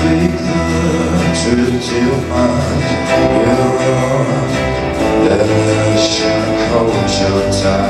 The truth to your mind You're that shine cold your time